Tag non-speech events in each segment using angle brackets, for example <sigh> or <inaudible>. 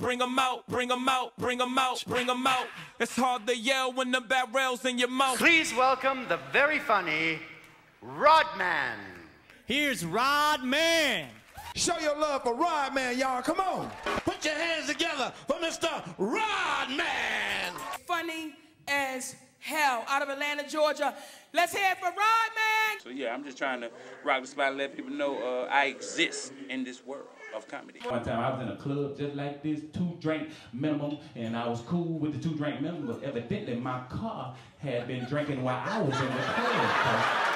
bring 'em out, bring 'em out, bring 'em out, bring 'em out. It's hard to yell when the barrel's in your mouth. Please welcome the very funny Rod Man. Here's Rod Man. Show your love for Rod Man, y'all. Come on. Put your hands together for Mr. Rod Man. Funny as hell out of Atlanta, Georgia. Let's hear it for Rod Man. So yeah, I'm just trying to rock the spot and let people know uh, I exist in this world of comedy. One time I was in a club just like this, two drink minimum, and I was cool with the two drink minimum, but evidently my car had been drinking while I was in the club.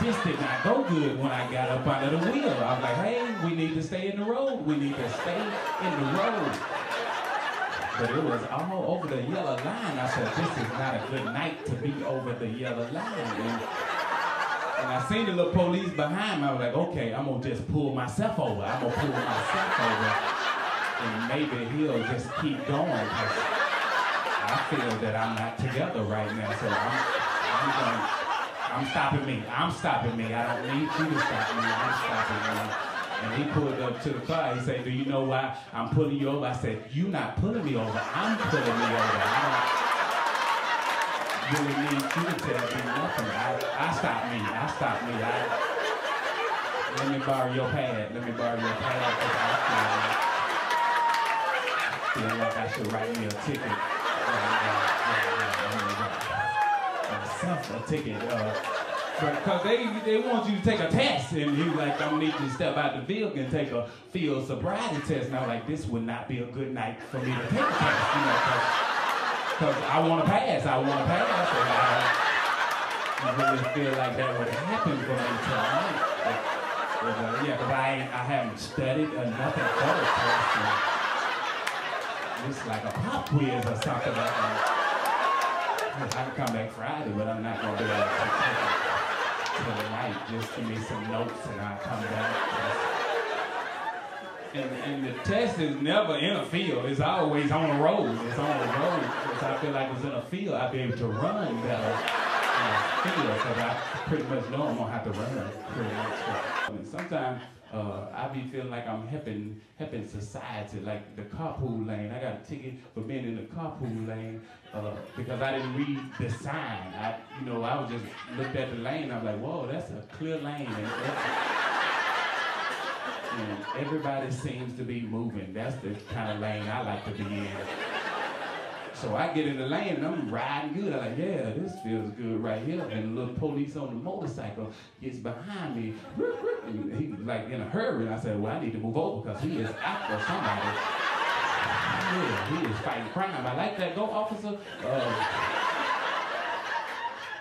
This did not go good when I got up under the wheel. I was like, hey, we need to stay in the road. We need to stay in the road. But it was all over the yellow line. I said, this is not a good night to be over the yellow line. And, and I seen the little police behind me. I was like, okay, I'm gonna just pull myself over. I'm gonna pull myself over. And maybe he'll just keep going. I feel that I'm not together right now. So I'm, I'm going, I'm stopping me. I'm stopping me. I don't need you to stop me. I'm stopping me. And he pulled up to the car. He said, do you know why I'm pulling you over? I said, "You're not pulling me over. I'm pulling me over. Really need you to tell me nothing. I, I stop me. I stop me. I, let me borrow your pad. Let me borrow your pad. I feel, feel like I should write me a ticket. Myself a ticket. Uh, because they, they want you to take a test. And he's like, I'm need you to step out the vehicle and take a field sobriety test. And I'm like, this would not be a good night for me to take a test, you know, because I want to pass. I want to pass. And I really feel like that would happen for me tonight. Uh, yeah, because I, I haven't studied or nothing for the test. It's like a pop quiz or something like that. I can come back Friday, but I'm not gonna be able to tonight. Just give me some notes and I'll come back. And, and the test is never in a field. It's always on the road. It's on the road. Because I feel like it's in a field, I'd be able to run better in a field. Because I pretty much know I'm gonna have to run pretty much. And sometimes uh, I be feeling like I'm helping helping society, like the carpool lane. I got a ticket for being in the carpool lane uh, because I didn't read the sign. I, you know, I was just looked at the lane. I was like, whoa, that's a clear lane. And, everybody seems to be moving. That's the kind of lane I like to be in. So I get in the lane and I'm riding good. I'm like, yeah, this feels good right here. And the little police on the motorcycle gets behind me. And he like in a hurry. And I said, well, I need to move over because he is after somebody. Yeah, he is fighting crime. I like that. Go, officer. Uh,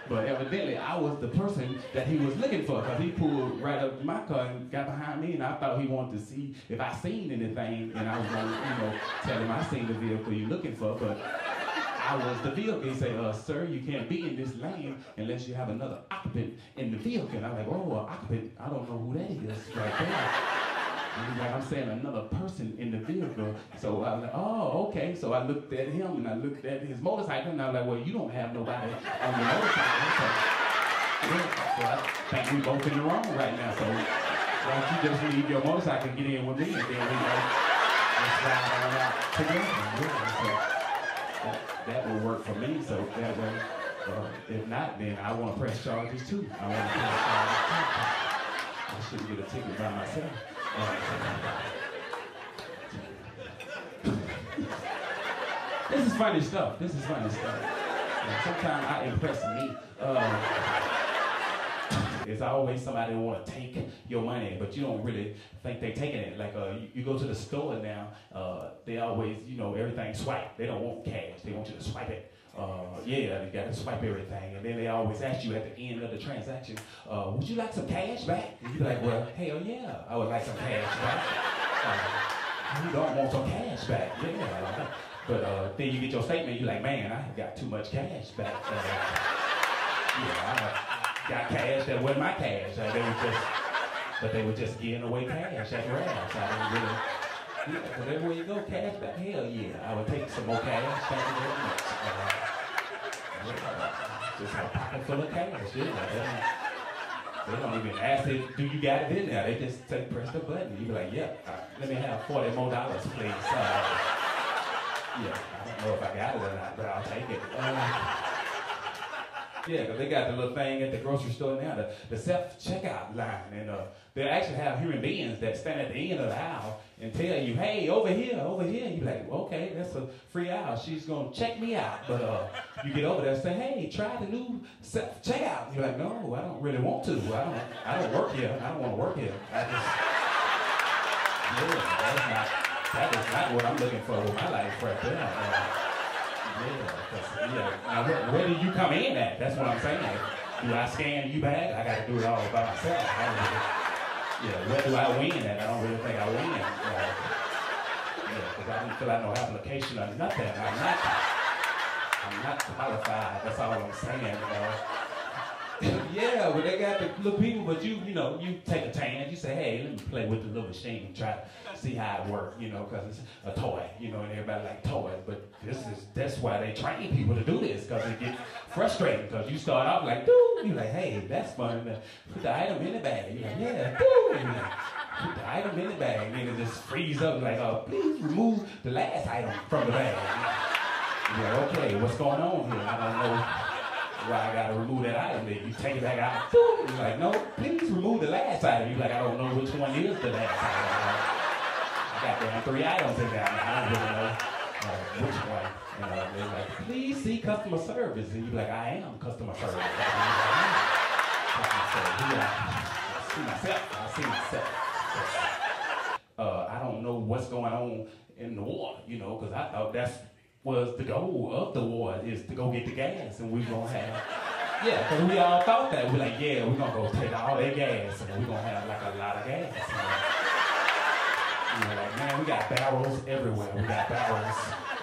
but evidently, I was the person that he was looking for because he pulled right up to my car and got behind me, and I thought he wanted to see if I seen anything, and I was going to, you know, tell him I seen the vehicle you're looking for, but I was the vehicle. He said, uh, sir, you can't be in this lane unless you have another occupant in the vehicle. And I'm like, oh, an occupant, I don't know who that is right there. Like, I'm saying another person in the vehicle. So I was like, oh, okay. So I looked at him and I looked at his motorcycle and I was like, well, you don't have nobody on your motorcycle. So, so I think we both in the wrong right now. So why don't you just leave your motorcycle and get in with me and then we go let's ride on out together. That, that will work for me. So that way, uh, if not, then I want to press charges too. I want to press charges too. I shouldn't get a ticket by myself. This is funny stuff. This is funny stuff. Sometimes I impress me. Uh, there's always somebody who want to take your money, but you don't really think they're taking it. Like uh, you, you go to the store now, uh, they always, you know, everything swipe. They don't want cash. They want you to swipe it. Uh, yeah, you got to swipe everything, and then they always ask you at the end of the transaction, uh, "Would you like some cash back?" And you be like, "Well, hell yeah, I would like some cash back." Uh, you don't want some cash back, yeah. But uh, then you get your statement, you're like, "Man, I got too much cash back." Uh, yeah, I got cash that wasn't my cash. Uh, they were just, but they were just giving away cash at Ralph's. I didn't really. Yeah, everywhere you go, cash back. Hell yeah, I would take some more cash. Thank you very. Uh, just a pocket full of cash. Yeah, they don't, even ask it, do you got it in there? They just say, press the button. You be like, yep, I let me have 40 more dollars, please. Uh, yeah, I don't know if I got it or not, but I'll take it. Uh, yeah, because they got the little thing at the grocery store now, the, the self checkout line. And uh, they actually have human beings that stand at the end of the aisle and tell you, hey, over here, over here. You're like, okay, that's a free aisle. She's going to check me out. But uh, you get over there and say, hey, try the new self checkout. You're like, no, I don't really want to. I don't, I don't work here. I don't want to work here. I just, yeah, that's not, that is not what I'm looking for with my life right there. Uh, yeah. Now, where, where do you come in at? That's what I'm saying. Do I scan you back? I got to do it all by myself. Really, yeah, where do I win at? I don't really think I win. Uh, yeah, because I didn't fill out no application or nothing. I'm not, I'm not qualified. That's all I'm saying. Uh, yeah, but they got the little people, but you, you know, you take a chance. You say, hey, let me play with the little machine and try to see how it works, you know, because it's a toy, you know, and everybody like toys. But this is that's why they train people to do this, because it gets frustrating. Because you start off like, dude, you're like, hey, that's fun. Uh, put the item in the bag. You're like, yeah, dude. And like, Put the item in the bag, and then it just frees up like, oh, please remove the last item from the bag. You're like, okay, what's going on here? I don't know why I gotta remove that item. Then you take it back out. You're like, no, please remove the last item. You're like, I don't know which one is the last item. I got there three items in there. I don't really know uh, which one. You know, they're like, please see customer service. And you're like, I am customer service. Yeah, I see myself. I see myself. Uh, I don't know what's going on in the war, you know, because I thought that's was the goal of the war is to go get the gas and we're gonna have <laughs> yeah, because we all thought that. We're like, yeah, we're gonna go take all their gas and we're gonna have like a lot of gas. And, You know, like, man, we got barrels everywhere. We got barrels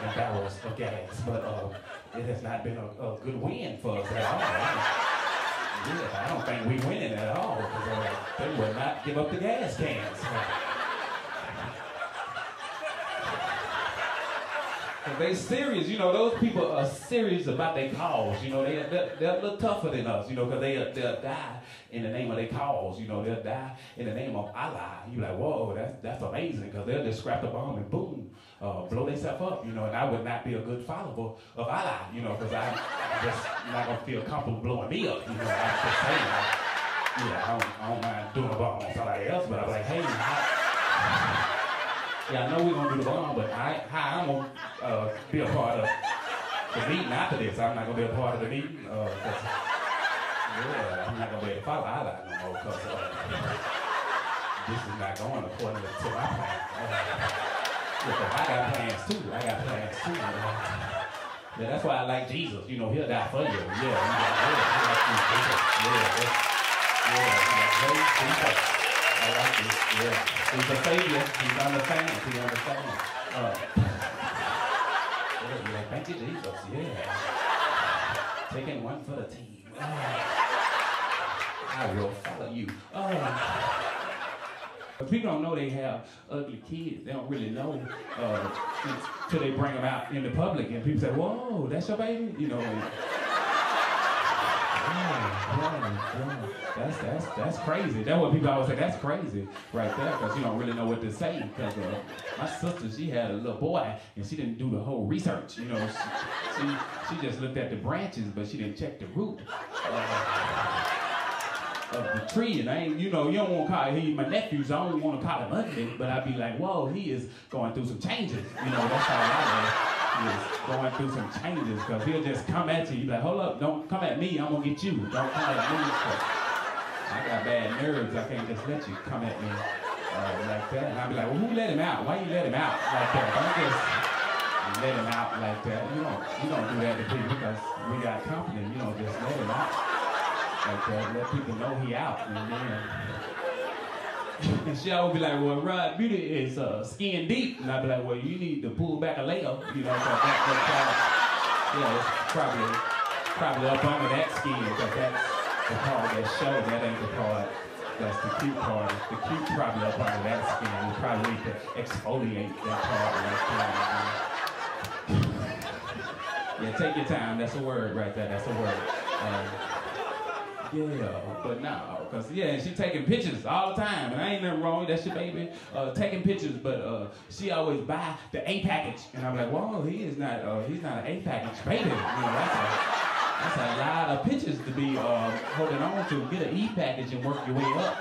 and barrels of gas. But uh, it has not been a, a good win for us at all. Yeah, I don't think we winning at all because uh, they will not give up the gas cans. They serious, you know. Those people are serious about their cause. You know, they they're, they're a little tougher than us. You know, cause they they'll die in the name of their cause. You know, they'll die in the name of Allah. You're like, whoa, that's that's amazing. Cause they'll just scrap the bomb and boom, uh, blow themselves up. You know, and I would not be a good follower of Allah. You know, cause I'm just not gonna feel comfortable blowing me up. You know, I'm just saying. Like, yeah, I don't, I don't mind doing a bomb on somebody else, but I'm like, hey, I, yeah, I know we're gonna do the bomb, but I, how I'm gonna uh, be a part of the meeting after this. I'm not gonna be a part of the meeting. Uh, yeah, I'm not gonna be able to follow Allah no more because uh, this is not going according to my plan. Uh, yeah, I got plans too. I got plans too. Uh, yeah, that's why I like Jesus. You know, he'll die for you. Yeah, yeah, he like Jesus. Yeah, that's, yeah, he got great Jesus. I like this. Yeah. He's a savior. He's understands. He understands. Uh, yeah, yeah, thank you, Jesus. Yeah. Taking one for the team. Oh. I will follow you. Oh. But people don't know they have ugly kids. They don't really know uh, until they bring them out in the public, and people say, "Whoa, that's your baby," you know. And. That's that's that's crazy. That's what people always say. That's crazy, right there, because you don't really know what to say. Because uh, my sister, she had a little boy, and she didn't do the whole research. You know, she she, she just looked at the branches, but she didn't check the root. Uh, of the tree, and I ain't, you know, you don't want to call he my nephews. I don't want to call him ugly, but I'd be like, whoa, he is going through some changes. You know, that's how I know. Is going through some changes because he'll just come at you. You be like, hold up, don't come at me. I'm gonna get you. Don't come at me. I got bad nerves. I can't just let you come at me uh, like that. And I'll be like, well, who let him out? Why you let him out like that? Don't just let him out like that. You don't, you don't do that to people because we got company. You don't just let him out like that. Let people know he out. And then, and she always be like, well, Rod Beauty is uh, skin deep. And I'd be like, well, you need to pull back a layer. You know, that, yeah, it's probably, probably up under that skin because that's the part that show. That ain't the part that's the cute part. The cute probably up under that skin. We probably need to exfoliate that part. That <laughs> yeah, take your time. That's a word right there. That's a word. Um, Yeah, but no, cause yeah, and she taking pictures all the time, and I ain't nothing wrong. That's your baby, uh, taking pictures. But uh, she always buy the A package, and I'm like, whoa, he is not, uh, he's not an A package baby. You know, that's a, that's a lot of pictures to be uh, holding on to. Get an E package and work your way up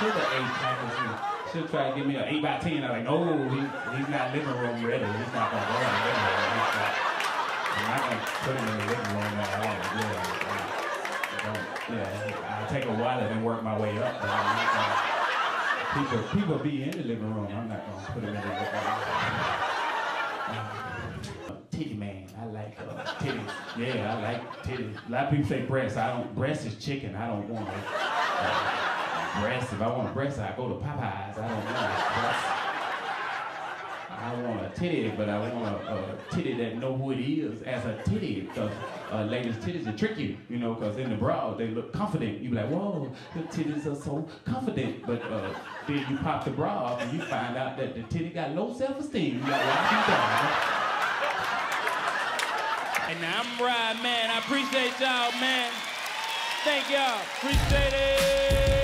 to the A package. She'll try to give me an eight by ten. I'm like, no, he, he's not living room ready. He's not gonna go in the living room. I'm not gonna put him in the living room at all. I'll take a wallet work my way up. Not people, people be in the living room. I'm not gonna put them in the living room. Uh, <laughs> titty man, I like uh, titty. Yeah, I like titty. A lot of people say breast. I don't. Breast is chicken. I don't want it. Uh, breast. If I want a breast, I go to Popeyes. I don't want a breast. I want titty, but I want a, a titty that know who it is as a titty. Because uh, ladies' titties are tricky, you, know, because in the bra, they look confident. You be like, whoa, the titties are so confident. But uh, then you pop the bra off and you find out that the titty got low self-esteem. You got down. And I'm right, Man. I appreciate y'all, man. Thank y'all. Appreciate it.